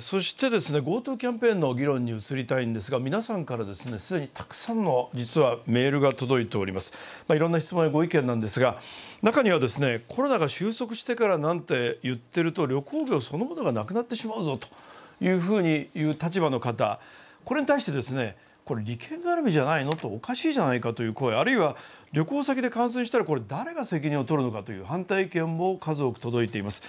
そしてですね GoTo キャンペーンの議論に移りたいんですが皆さんからですねすでにたくさんの実はメールが届いております、まあ、いろんな質問やご意見なんですが中にはですねコロナが収束してからなんて言ってると旅行業そのものがなくなってしまうぞというふうに言う立場の方これに対してですねこれ利権絡みじゃないのとおかしいじゃないかという声あるいは旅行先で感染したらこれ誰が責任を取るのかという反対意見も数多く届いています。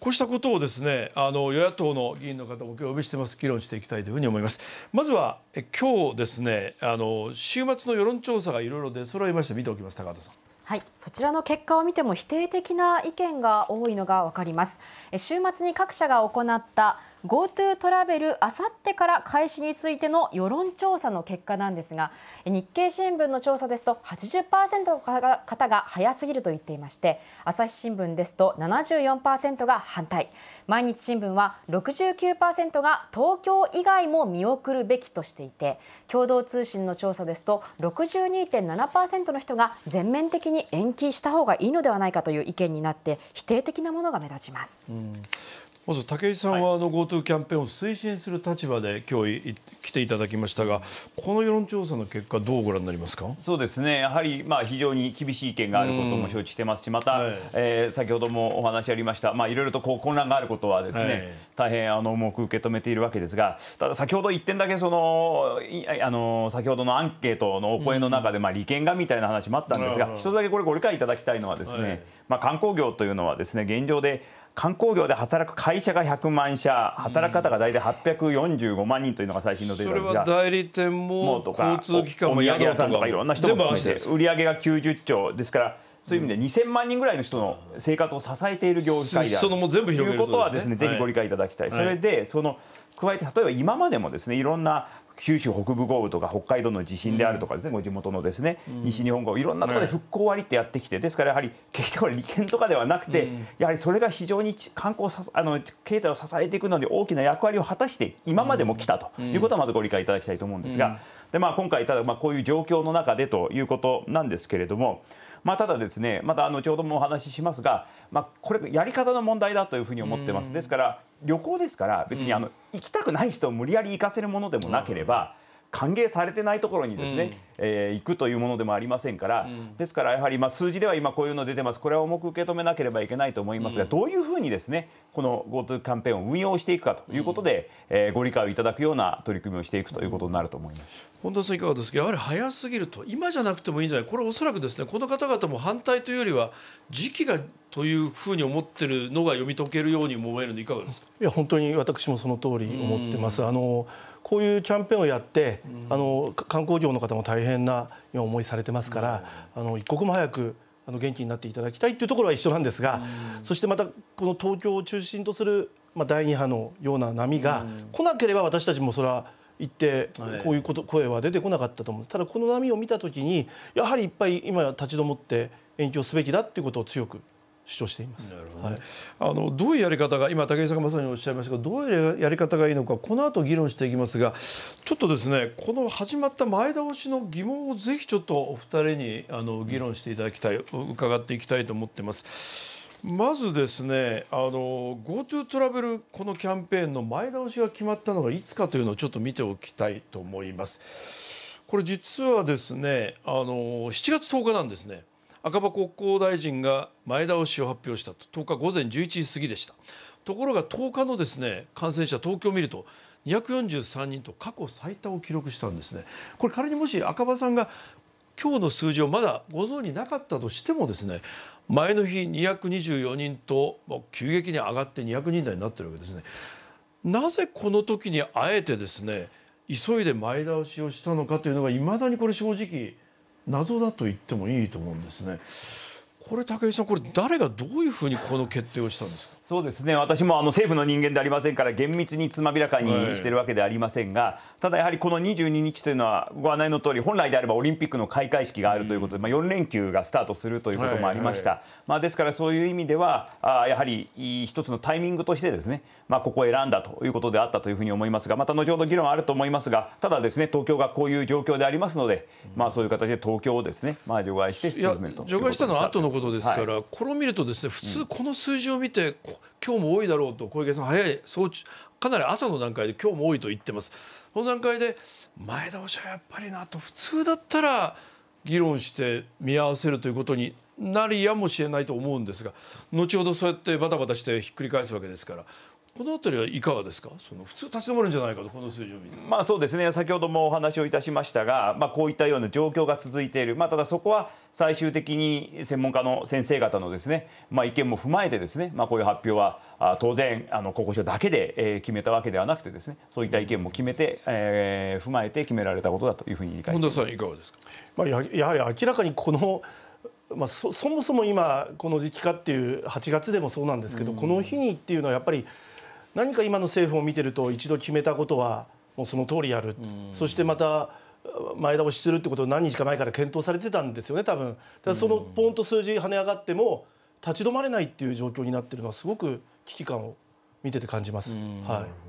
こうしたことをですねあの与野党の議員の方もお呼びしてます議論していきたいというふうに思います。まずはえ今日ですねあの週末の世論調査がいろいろ出揃いまして見ておきます高田さん。はい、そちらの結果を見ても否定的な意見が多いのが分かります。週末に各社が行った GoTo トラベルあさってから開始についての世論調査の結果なんですが日経新聞の調査ですと80%の方が早すぎると言っていまして朝日新聞ですと74%が反対毎日新聞は69%が東京以外も見送るべきとしていて共同通信の調査ですと62.7%の人が全面的に延期した方がいいのではないかという意見になって否定的なものが目立ちます。うんまず武井さんはあの GoTo キャンペーンを推進する立場で今日来ていただきましたがこの世論調査の結果どうご覧になりますか？そうですね。やはりまあ非常に厳しい意見があることも承知してますしまた、はい、えー、先ほどもお話ありましたまあいろいろとこう混乱があることはですね、はい、大変あの重く受け止めているわけですがただ先ほど1点だけそのあの先ほどのアンケートのお声の中でまあ利権がみたいな話もあったんですが一つだけこれご理解いただきたいのはですね、はい、まあ観光業というのはですね現状で観光業で働く会社が100万社働く方が大体845万人というのが最新のデータですがそれは代理店も交通機関も宿屋さんとかいろんな人も含めて売上が90兆ですからそういう意味で2000万人ぐらいの人の生活を支えている業界である。ということはですねぜひご理解いただきたい。それでその加えて例えば今までもですねいろんな九州北部豪雨とか北海道の地震であるとかですね、うん、ご地元のですね、うん、西日本豪雨いろんなところで復興割ってやってきてですからやはり決してこれ利権とかではなくて、うん、やはりそれが非常に観光さあの経済を支えていくのに大きな役割を果たして今までも来たということはまずご理解いただきたいと思うんですが、でまあ、今回ただまあこういう状況の中でということなんですけれども。まあ、ただですねまたあの後ほどもお話ししますが、まあ、これやり方の問題だというふうに思ってます。ですから旅行ですから別にあの行きたくない人を無理やり行かせるものでもなければ。歓迎されてないところにですね、うん、えー、行くというものでもありませんから、うん、ですからやはりまあ数字では今こういうの出てます。これは重く受け止めなければいけないと思いますが、うん、どういうふうにですねこの GoTo キャンペーンを運用していくかということで、うん、えー、ご理解をいただくような取り組みをしていくということになると思います本田さんいかがですかやはり早すぎると今じゃなくてもいいんじゃない？これおそらくですねこの方々も反対というよりは時期がというふうに思ってるのが読み解けるように思えるのでいかがですか？いや本当に私もその通り思ってます。あのこういうキャンペーンをやって、あの観光業の方も大変な今思いされてますから、あの一刻も早くあの元気になっていただきたいというところは一緒なんですが、そしてまたこの東京を中心とする、まあ、第2波のような波が来なければ私たちもそれは言ってこういうこと声は出てこなかったと思うんですただこの波を見た時にやはりいっぱい今立ち止まって延期をすべきだっていうことを強く主張しています。なるほど、ね、はい、あのどういうやり方が今武井さんがまさにおっしゃいましたがどういうやり方がいいのかこの後議論していきますがちょっとですねこの始まった前倒しの疑問をぜひちょっとお二人にあの議論していただきたい、伺っていきたいと思ってます。まずですねあの GoTo トラベルこのキャンペーンの前倒しが決まったのがいつかというのをちょっと見ておきたいと思います。これ実はですねあの7月10日なんですね。赤羽国交大臣が前倒しを発表したと10日午前11時過ぎでしたところが10日のですね感染者東京を見ると243人と過去最多を記録したんですねこれ仮にもし赤羽さんが今日の数字をまだご存じなかったとしてもですね前の日224人と急激に上がって200人台になっているわけですねなぜこの時にあえてですね急いで前倒しをしたのかというのがいまだにこれ正直謎だと言ってもいいと思うんですね。これ武井さんこれ誰がどういうふうにこの決定をしたんですか？そうですね。私もあの政府の人間でありませんから厳密につまびらかにしてるわけではありませんが、はい、ただやはりこの22日というのはご案内の通り本来であればオリンピックの開会式があるということで、うん、まあ、4連休がスタートするということもありました、はいはい、まあ、ですからそういう意味ではあやはり一つのタイミングとしてですね、まあ、ここを選んだということであったというふうに思いますがまた後ほど議論あると思いますがただですね東京がこういう状況でありますので、まあ、そういう形で東京をですね、まあ、除外して進めると除外したのは後のことですから、これを見るとですね普通この数字を見てこ今日も多いだろうと小池さん早い早かなり朝の段階で今日も多いと言ってます。その段階で前倒しはやっぱりなと普通だったら議論して見合わせるということになりやもしれないと思うんですが後ほどそうやってバタバタしてひっくり返すわけですからこの辺りはいかがですか？その普通立ち止まるんじゃないかとこの数字を見て。まあそうですね。先ほどもお話をいたしましたが、まあ、こういったような状況が続いている、まあ、ただそこは最終的に専門家の先生方のですね、まあ、意見も踏まえてですね、まあ、こういう発表はあ当然あの国交省だけで、えー、決めたわけではなくてですねそういった意見も決めて、えー、踏まえて決められたことだというふうに理解しています。本田さんいかがですか、まあ、ややはり明らかにこのまあ、そそもそも今この時期かっていう8月でもそうなんですけど、この日にっていうのはやっぱり何か今の政府を見てると一度決めたことはもうその通りやる、そしてまた前倒しするってことを何日か前から検討されてたんですよね多分。だそのポンと数字跳ね上がっても立ち止まれないっていう状況になってるのはすごく危機感を見てて感じます。はい